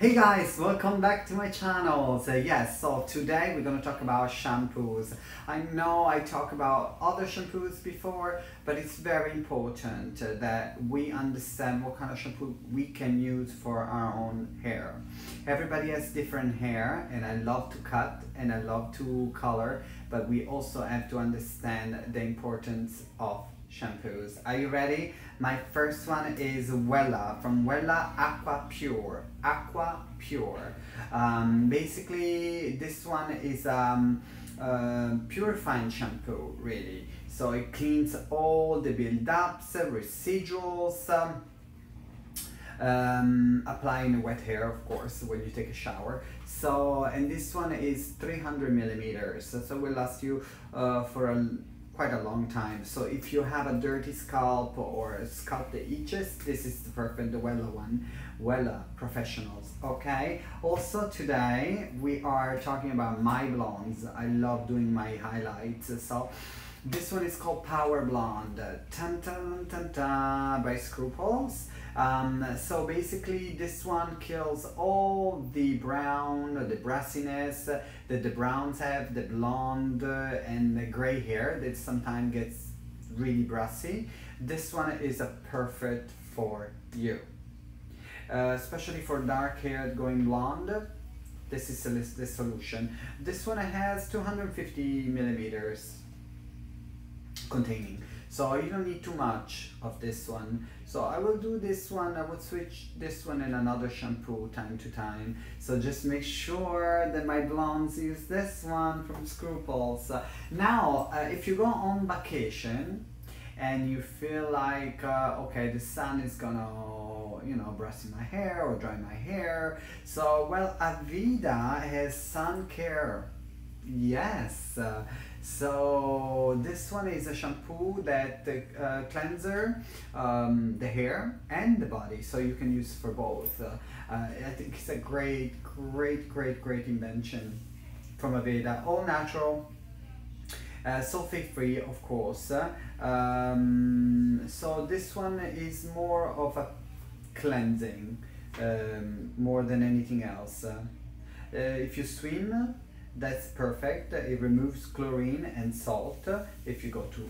Hey guys, welcome back to my channel. So yes, so today we're gonna talk about shampoos. I know I talked about other shampoos before, but it's very important that we understand what kind of shampoo we can use for our own hair. Everybody has different hair and I love to cut and I love to color, but we also have to understand the importance of shampoos. Are you ready? My first one is Wella from Wella Aqua Pure. Aqua Pure. Um, basically, this one is um, uh, purifying shampoo, really. So it cleans all the build-ups, residuals, um, um, applying wet hair of course when you take a shower so and this one is 300 millimeters so, so will last you uh, for a quite a long time. So if you have a dirty scalp or a scalp that itches, this is the perfect Wella one. Wella Professionals, okay? Also today we are talking about my blondes. I love doing my highlights. So this one is called Power Blonde. Tan tan tan tan by Scruples. Um, so basically this one kills all the brown, the brassiness that the browns have, the blonde and the gray hair that sometimes gets really brassy. This one is a perfect for you. Uh, especially for dark hair going blonde this is the solution. This one has 250 millimeters containing so you don't need too much of this one. So I will do this one. I would switch this one in another shampoo time to time. So just make sure that my blondes use this one from Scruples now uh, if you go on vacation and you feel like uh, okay the sun is gonna you know brushing my hair or dry my hair. So well Aveda has sun care. Yes uh, so this one is a shampoo that uh, cleanser um, the hair and the body. So you can use for both. Uh, uh, I think it's a great great great great invention from Aveda. All natural. Uh, sulfate free of course. Um, so this one is more of a cleansing um, more than anything else. Uh, if you swim that's perfect. It removes chlorine and salt if you go to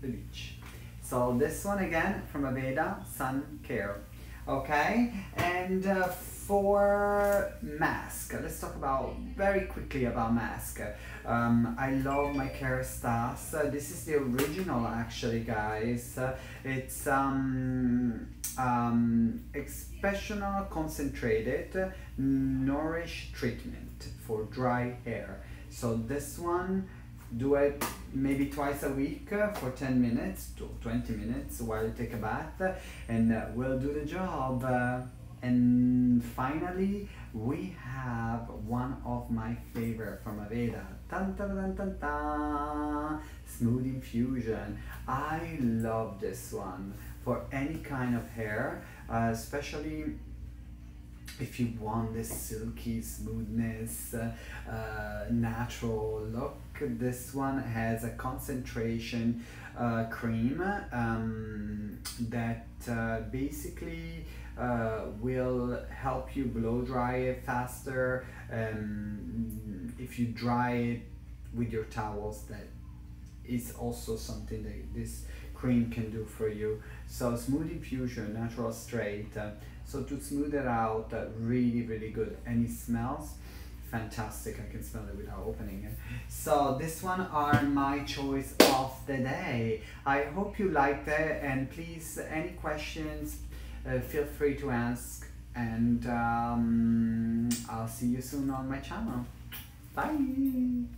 the beach. So this one again from Aveda Sun Care. Okay, and uh, for mask, let's talk about very quickly about mask. Um, I love my Kerastase. Uh, this is the original actually, guys. Uh, it's um, um, expressional concentrated nourish treatment for dry hair. So this one, do it maybe twice a week for 10 minutes to 20 minutes while you take a bath and uh, we'll do the job. Uh, and finally, we have one of my favorite from Aveda. Tan, tan, tan, tan, tan. Smooth Infusion. I love this one for any kind of hair, uh, especially if you want this silky smoothness, uh, uh, natural look, this one has a concentration uh, cream um, that uh, basically uh, will help you blow dry it faster. Um, if you dry it with your towels, that is also something that this cream can do for you. So Smooth Infusion, natural straight. Uh, so to smooth it out, uh, really, really good. And it smells fantastic. I can smell it without opening it. So this one are my choice of the day. I hope you liked it and please, any questions, uh, feel free to ask and um, I'll see you soon on my channel. Bye!